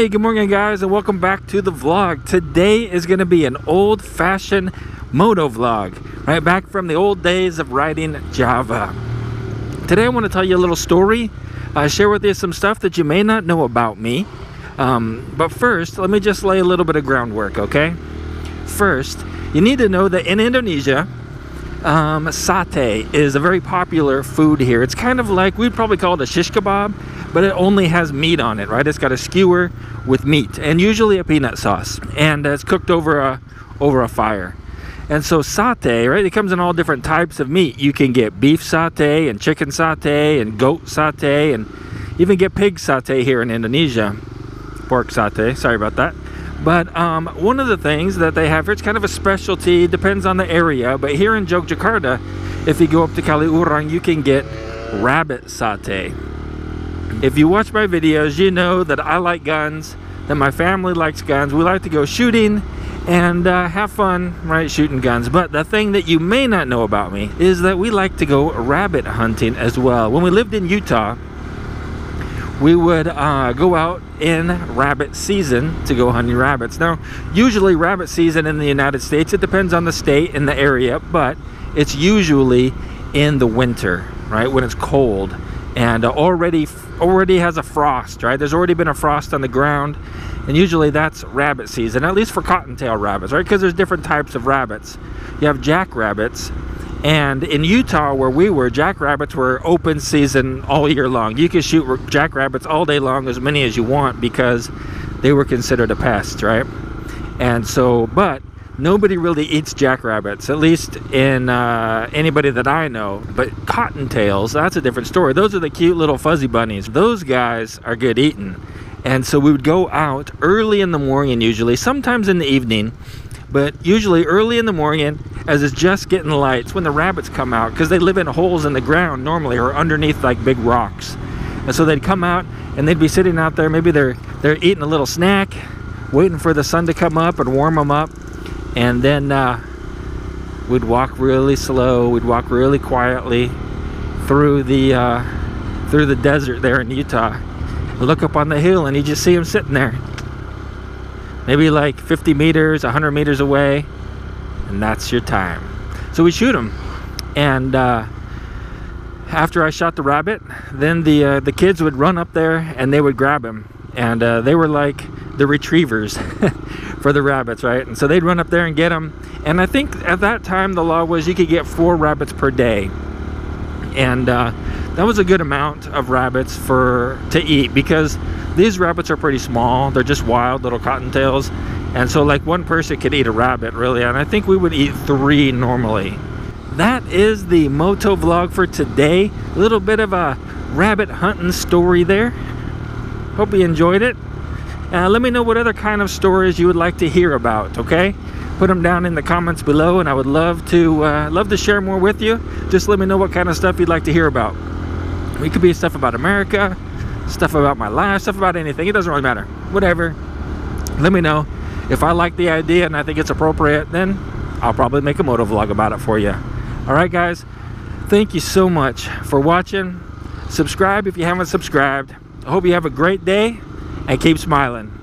Hey, good morning guys and welcome back to the vlog. Today is going to be an old-fashioned moto vlog, right back from the old days of riding Java. Today I want to tell you a little story, uh, share with you some stuff that you may not know about me. Um, but first, let me just lay a little bit of groundwork, okay? First, you need to know that in Indonesia, um, satay is a very popular food here. It's kind of like, we'd probably call it a shish kebab, but it only has meat on it, right? It's got a skewer with meat and usually a peanut sauce, and it's cooked over a over a fire. And so satay, right? It comes in all different types of meat. You can get beef satay and chicken satay and goat satay and even get pig satay here in Indonesia. Pork satay, sorry about that. But um, one of the things that they have here, it's kind of a specialty, depends on the area. But here in Yogyakarta, if you go up to Kaliurang, you can get rabbit satay. If you watch my videos, you know that I like guns, that my family likes guns. We like to go shooting and uh, have fun, right, shooting guns. But the thing that you may not know about me is that we like to go rabbit hunting as well. When we lived in Utah, we would uh, go out in rabbit season to go hunting rabbits. Now, usually rabbit season in the United States, it depends on the state and the area, but it's usually in the winter, right, when it's cold and uh, already already has a frost, right? There's already been a frost on the ground, and usually that's rabbit season, at least for cottontail rabbits, right? Because there's different types of rabbits. You have jackrabbits, and in Utah, where we were, jackrabbits were open season all year long. You could shoot jackrabbits all day long, as many as you want, because they were considered a pest, right? And so, but nobody really eats jackrabbits, at least in uh, anybody that I know. But cottontails, that's a different story. Those are the cute little fuzzy bunnies. Those guys are good eating. And so we would go out early in the morning, usually, sometimes in the evening, but usually early in the morning as it's just getting light. It's when the rabbits come out because they live in holes in the ground normally or underneath like big rocks. And so they'd come out and they'd be sitting out there. Maybe they're they're eating a little snack, waiting for the sun to come up and warm them up and then uh, we'd walk really slow we'd walk really quietly through the uh, through the desert there in Utah look up on the hill and you just see them sitting there maybe like 50 meters 100 meters away and that's your time so we shoot them and uh, after I shot the rabbit then the uh, the kids would run up there and they would grab him and uh, they were like the retrievers for the rabbits, right? And so they'd run up there and get them. And I think at that time the law was you could get four rabbits per day. And uh, that was a good amount of rabbits for to eat because these rabbits are pretty small. They're just wild little cottontails. And so like one person could eat a rabbit really. And I think we would eat three normally. That is the moto vlog for today. A little bit of a rabbit hunting story there. Hope you enjoyed it. Uh, let me know what other kind of stories you would like to hear about, okay? Put them down in the comments below and I would love to uh, love to share more with you. Just let me know what kind of stuff you'd like to hear about. It could be stuff about America, stuff about my life, stuff about anything. It doesn't really matter. Whatever. Let me know. If I like the idea and I think it's appropriate, then I'll probably make a moto vlog about it for you. All right, guys. Thank you so much for watching. Subscribe if you haven't subscribed. I hope you have a great day and keep smiling.